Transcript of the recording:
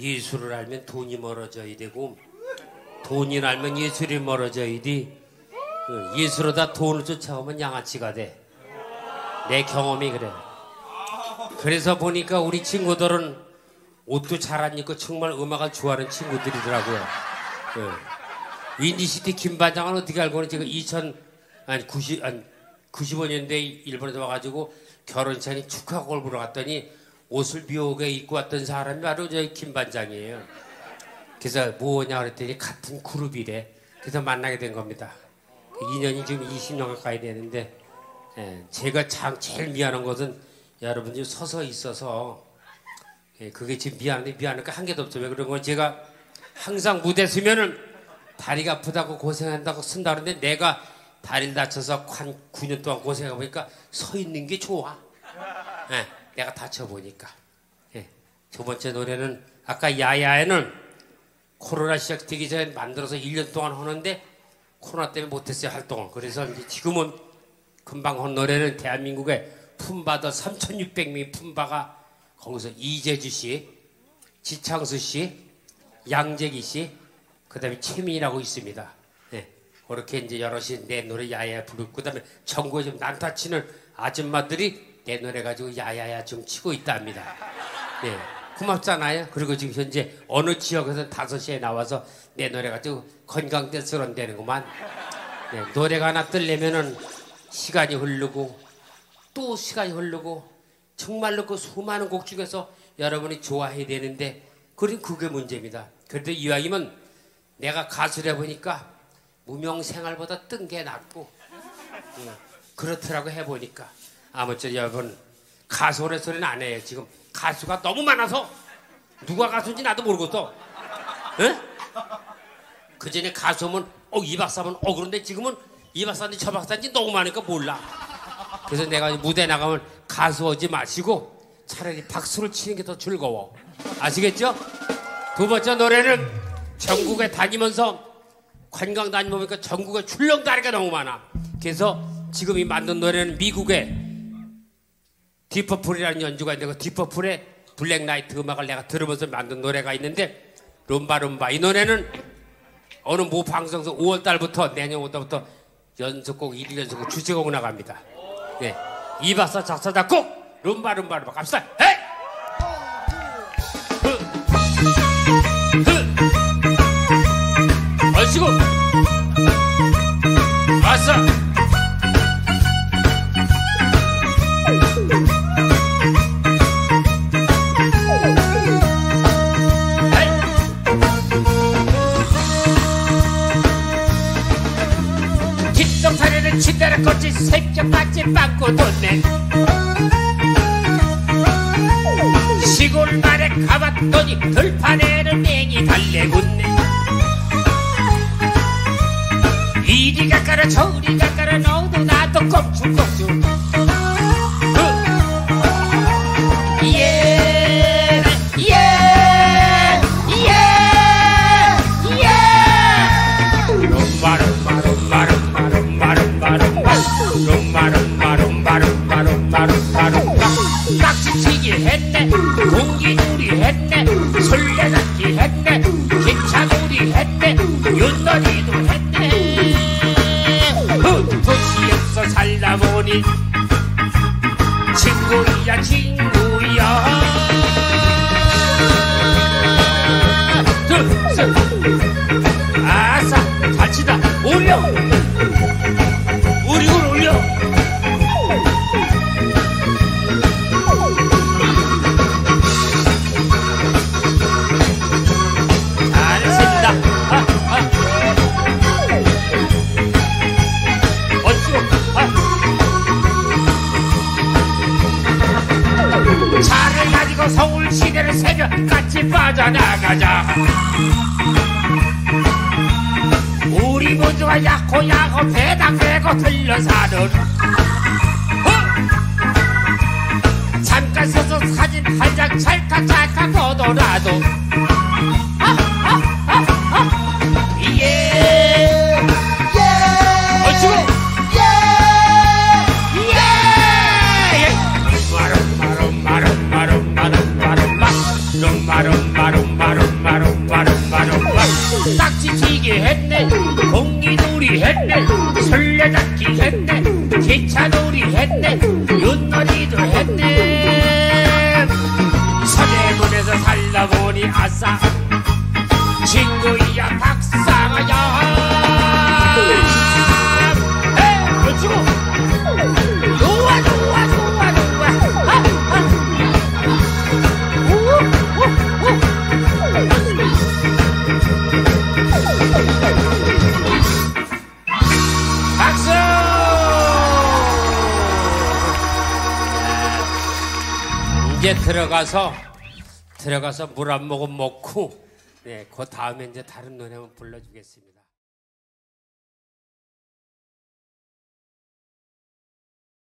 예술을 알면 돈이 멀어져야 되고 돈이 알면 예술이 멀어져야 돼. 그 예술로다 돈을 쫓아오면 양아치가 돼. 내 경험이 그래. 그래서 보니까 우리 친구들은 옷도 잘 안 입고 정말 음악을 좋아하는 친구들이더라고요. 그 윈디시티 김반장은 어떻게 알고는 지금 2000 아니 90 아니 95년대 일본에서 와가지고 결혼식에 축하곡을 부러 갔더니 옷을 묘하게 입고 왔던 사람이 바로 저 김 반장이에요. 그래서 뭐냐 그랬더니 같은 그룹이래. 그래서 만나게 된 겁니다. 그 인연이 지금 20년 가까이 되는데 예, 제가 참 제일 미안한 것은 여러분들이 서서 있어서 예, 그게 지금 미안한데 미안할 거한 개도 없어요. 왜 그런 건 제가 항상 무대 서면은 다리가 아프다고 고생한다고 쓴다 그러는데 내가 다리를 다쳐서 한 9년 동안 고생해 보니까 서 있는 게 좋아. 예, 내가 다쳐보니까. 예, 두 번째 노래는 아까 야야에는 코로나 시작되기 전에 만들어서 1년 동안 하는데 코로나 때문에 못했어요 활동을. 그래서 지금은 금방 한 노래는 대한민국의 품바더 3,600명이 품바가 거기서 이재주 씨, 지창수 씨, 양재기 씨, 그 다음에 최민이라고 있습니다. 네. 그렇게 이제 여럿이 내 노래 야야 부르고, 그 다음에 전국에 좀 난타치는 아줌마들이 내 노래 가지고 야야야 좀 치고 있답니다. 네. 고맙잖아요. 그리고 지금 현재 어느 지역에서 5시에 나와서 내 노래 가지고 건강대스런 되는구만. 네. 노래가 하나 뜨려면은 시간이 흐르고 또 시간이 흐르고 정말로 그 수많은 곡 중에서 여러분이 좋아해야 되는데 그런 그게 문제입니다. 그런데 이왕이면 내가 가수래 보니까 무명 생활보다 뜬 게 낫고 응, 그렇더라고 해보니까 아무튼 여러분 가수의 소리는 안 해요. 지금 가수가 너무 많아서 누가 가수인지 나도 모르겠어. 응? 그 전에 가수면 어 이 박사면 어 그런데 지금은 이 박사인지 저 박사인지 너무 많으니까 몰라. 그래서 내가 무대 나가면 가수 오지 마시고 차라리 박수를 치는 게 더 즐거워. 아시겠죠? 두 번째 노래는 전국에 다니면서 관광 다니면 전국에 출렁다리가 너무 많아. 그래서 지금 이 만든 노래는 미국의 딥퍼플이라는 연주가 있는데 그 딥퍼플의 Black Night 음악을 내가 들으면서 만든 노래가 있는데 룸바룸바 이 노래는 어느 모 방송에서 5월 달부터 내년 5월 달부터 연속곡 1일 연속곡 주제곡 나갑니다. 네. 이박사 작사 작곡 룸바 룸바 룸바 갑시다. 헤 꽂지 새벽같이 빵꾸 돋네. 시골 말에 가봤더니 들판에는 맹이 달래 붙네. 이리 가 까라 저리 가 까라 너도 나도 꼼충꼼충 깍지치기 했네 공기놀이 했네 술래잡기 했네 기차놀이 했네 윷놀이도 했네 그 도시에서 살다 보니 친구야 친구 차를 가지고 서울 시내를 새벽같이 빠져나가자. 우리 모두가 약호 약호 배당되고 들러사는. 어? 잠깐 서서 사진 한 장 찰칵 찰칵 거더라도 룸바 룸바 룸바 룸바 룸바 룸바 룸바 딱지치기 했네 공기놀이 했네 설레잡기 했네 기차놀이 했네 이제 들어가서 들어가서 물 한 모금 먹고 네, 그 다음에 이제 다른 노래 한번 불러주겠습니다.